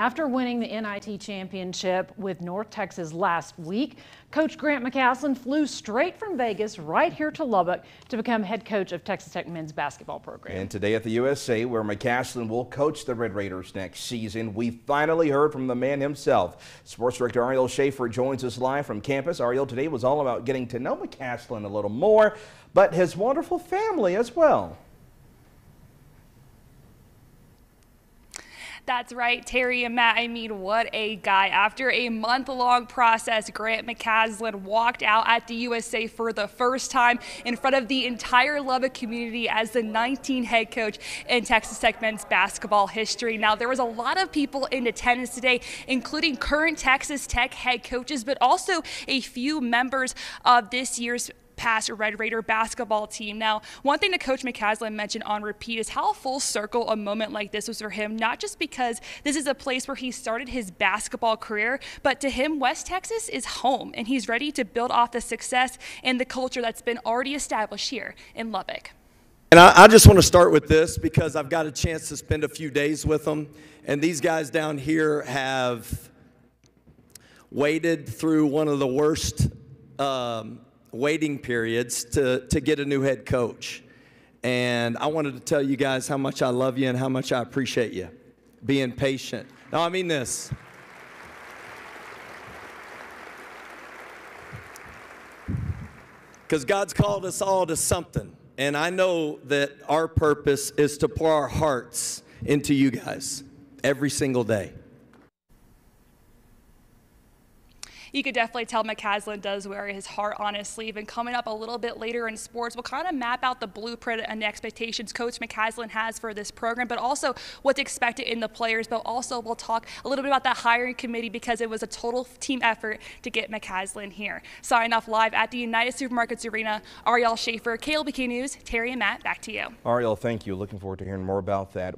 After winning the NIT championship with North Texas last week, Coach Grant McCasland flew straight from Vegas right here to Lubbock to become head coach of Texas Tech men's basketball program. And today at the USA, where McCasland will coach the Red Raiders next season, we finally heard from the man himself. Sports director Ariel Schaefer joins us live from campus. Ariel, today was all about getting to know McCasland a little more, but his wonderful family as well. That's right, Terry and Matt. I mean, what a guy. After a month long process, Grant McCasland walked out at the USA for the first time in front of the entire Lubbock community as the 19th head coach in Texas Tech men's basketball history. Now, there was a lot of people in attendance today, including current Texas Tech head coaches, but also a few members of this year's past Red Raider basketball team. Now, one thing that Coach McCasland mentioned on repeat is how full circle a moment like this was for him, not just because this is a place where he started his basketball career, but to him, West Texas is home, and he's ready to build off the success and the culture that's been already established here in Lubbock. And I, I, just want to start with this because I've got a chance to spend a few days with them. And these guys down here have waded through one of the worst um, waiting periods to, to get a new head coach. And I wanted to tell you guys how much I love you and how much I appreciate you being patient. Now, I mean this. Because God's called us all to something. And I know that our purpose is to pour our hearts into you guys every single day. You could definitely tell McCasland does wear his heart on his sleeve. And coming up a little bit later in sports, we'll kind of map out the blueprint and expectations Coach McCasland has for this program, but also what's expected in the players. But also, we'll talk a little bit about that hiring committee because it was a total team effort to get McCasland here. Signing off live at the United Supermarkets Arena, Ariel Schaefer, KLBK News, Terry and Matt, back to you. Ariel, thank you. Looking forward to hearing more about that.